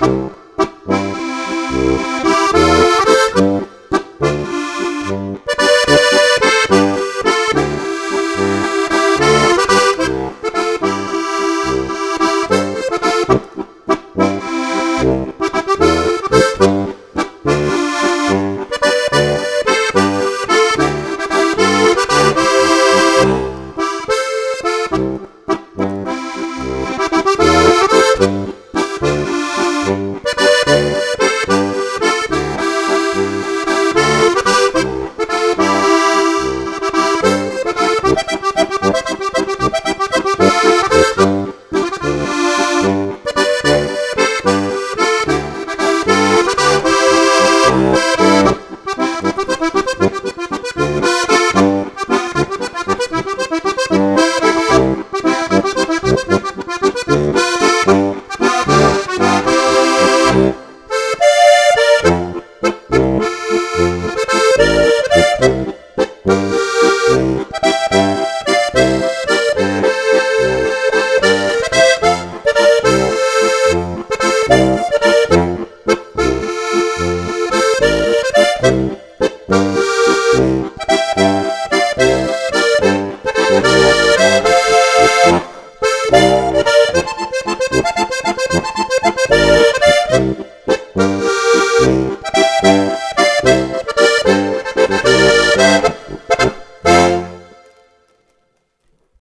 Música